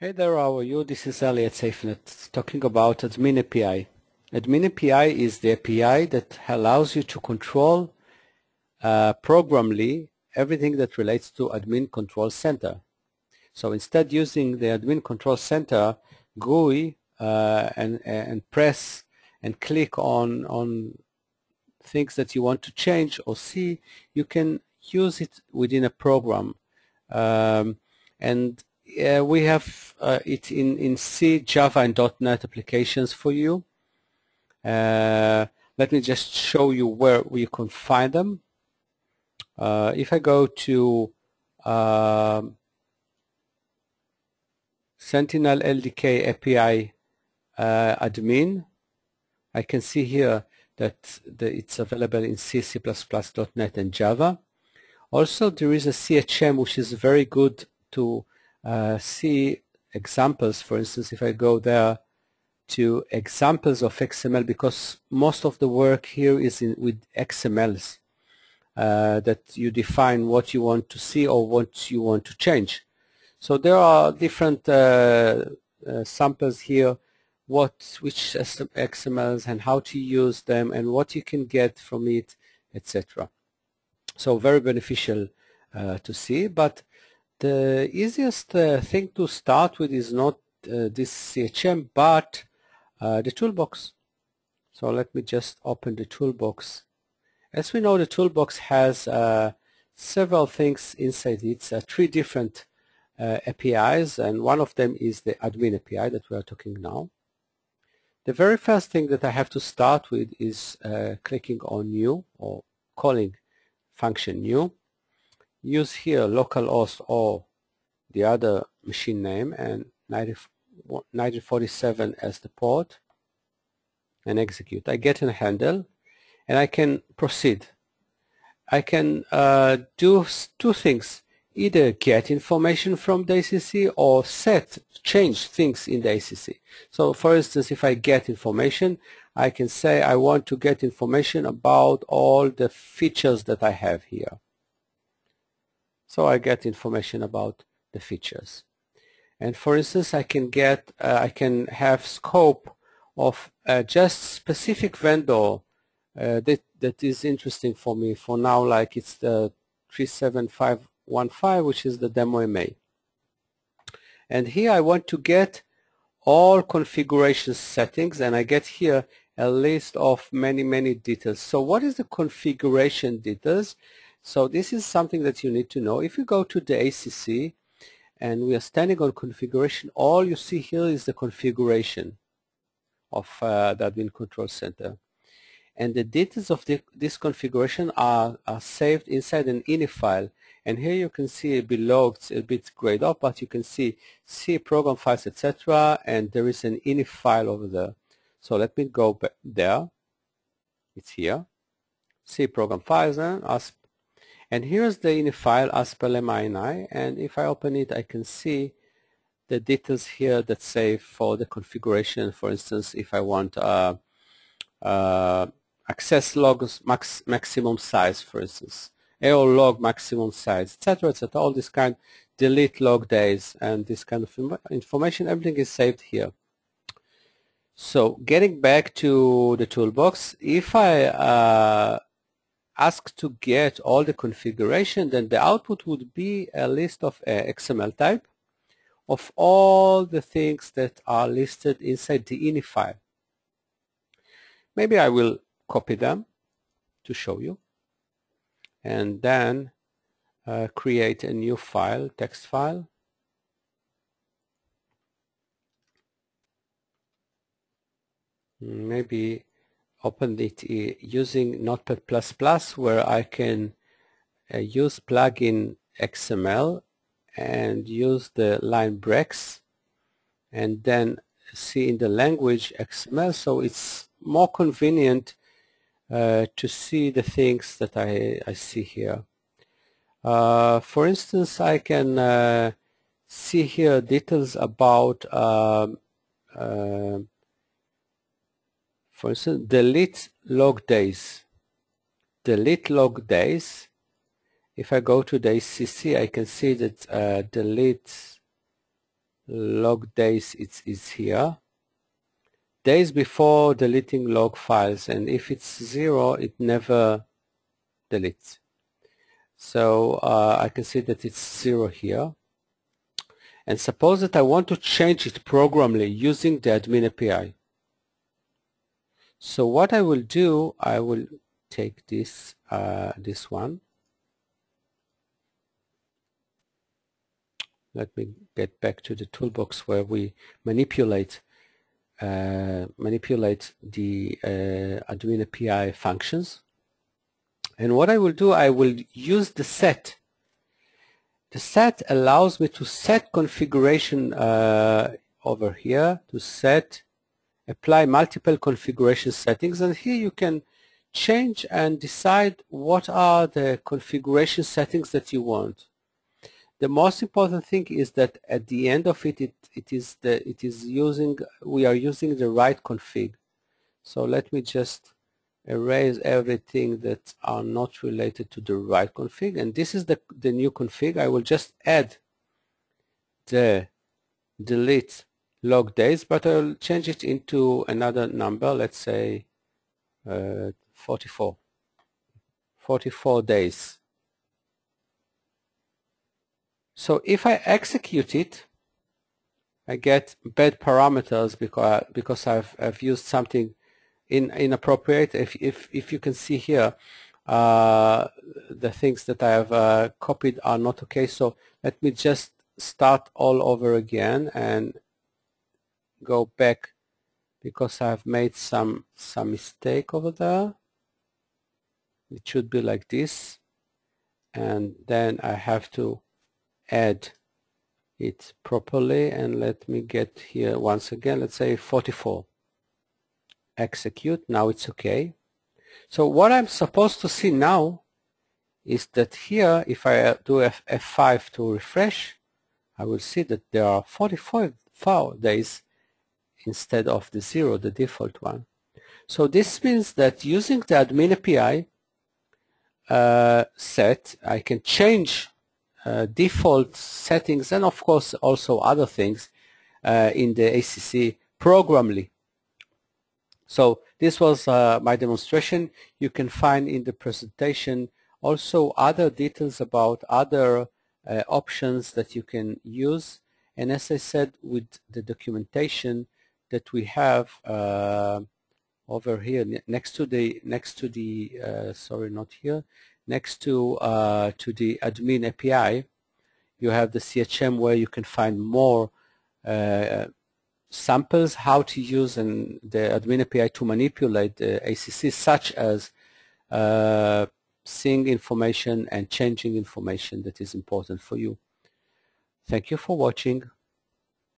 Hey there, how are you? This is Ali at SafeNet talking about Admin API. Admin API is the API that allows you to control uh, everything that relates to Admin Control Center. So instead using the Admin Control Center GUI uh, and, and press and click on, on things that you want to change or see, you can use it within a program. Um, and we have uh, it in, in C, Java, and .NET applications for you. Uh, let me just show you where we can find them. Uh, if I go to um, Sentinel LDK API uh, admin, I can see here that the, it's available in C, C++, .NET, and Java. Also, there is a CHM which is very good to uh, see examples. For instance, if I go there to examples of XML, because most of the work here is in, with XMLs uh, that you define what you want to see or what you want to change. So there are different uh, uh samples here, what which XMLs and how to use them and what you can get from it, etc. So very beneficial uh, to see, but the easiest uh, thing to start with is not uh, this CHM, but uh, the toolbox. So let me just open the toolbox. As we know, the toolbox has uh, several things inside it, uh, three different uh, APIs, and one of them is the admin API that we are talking now. The very first thing that I have to start with is clicking on new or calling function new use here localhost or the other machine name and 1947 as the port and execute. I get a handle and I can proceed. I can uh, do two things, either get information from the ACC or set, change things in the ACC. So for instance, if I get information, I can say I want to get information about all the features that I have here. So I get information about the features. And for instance, I can get, uh, I can have scope of uh, just specific vendor uh, that, that is interesting for me for now, like it's the 37515, which is the DEMOMA. And here I want to get all configuration settings, and I get here a list of many, many details. So what is the configuration details? So this is something that you need to know. If you go to the ACC and we are standing on configuration, all you see here is the configuration of uh, the admin control center. And the details of the, this configuration are, are saved inside an ini file. And here you can see below, it's a bit grayed up, but you can see C program files, etc. And there is an ini file over there. So let me go back there. It's here. C program files and ASP and here's the ini file hasplm and if I open it I can see the details here that say for the configuration for instance if I want uh, uh, access logs max maximum size for instance AO log maximum size etc etc all this kind delete log days and this kind of information everything is saved here. So getting back to the toolbox if I uh, asked to get all the configuration, then the output would be a list of uh, XML type of all the things that are listed inside the ini file. Maybe I will copy them to show you and then uh, create a new file, text file. Maybe open it uh, using Notepad++ where I can uh, use plugin XML and use the line breaks and then see in the language XML so it's more convenient uh, to see the things that I, I see here. Uh, for instance, I can uh, see here details about um, uh, for instance, delete log days. Delete log days. If I go to the ACC, I can see that uh, delete log days is, is here days before deleting log files and if it's zero it never deletes so uh, I can see that it's zero here and suppose that I want to change it programmably using the admin API so what I will do I will take this uh, this one let me get back to the toolbox where we manipulate uh, manipulate the uh, admin API functions. And what I will do, I will use the set. The set allows me to set configuration uh, over here, to set, apply multiple configuration settings, and here you can change and decide what are the configuration settings that you want the most important thing is that at the end of it, it, it is the it is using we are using the write config. So let me just erase everything that are not related to the write config and this is the, the new config. I will just add the delete log days but I'll change it into another number let's say uh, 44 44 days So if I execute it, I get bad parameters because because I've I've used something in inappropriate. If if if you can see here, uh, the things that I have uh, copied are not okay. So let me just start all over again and go back because I've made some some mistake over there. It should be like this, and then I have to add it properly and let me get here once again. Let's say 44 execute. Now it's okay. So what I'm supposed to see now is that here if I do F F5 to refresh I will see that there are 44 days instead of the zero the default one so this means that using the admin API uh, set I can change uh, default settings and of course also other things uh, in the ACC programmably. So this was uh, my demonstration. You can find in the presentation also other details about other uh, options that you can use. And as I said, with the documentation that we have uh, over here next to the next to the uh, sorry not here next to uh, to the admin API, you have the CHM where you can find more uh, samples how to use and the admin API to manipulate the ACC such as uh, seeing information and changing information that is important for you. Thank you for watching.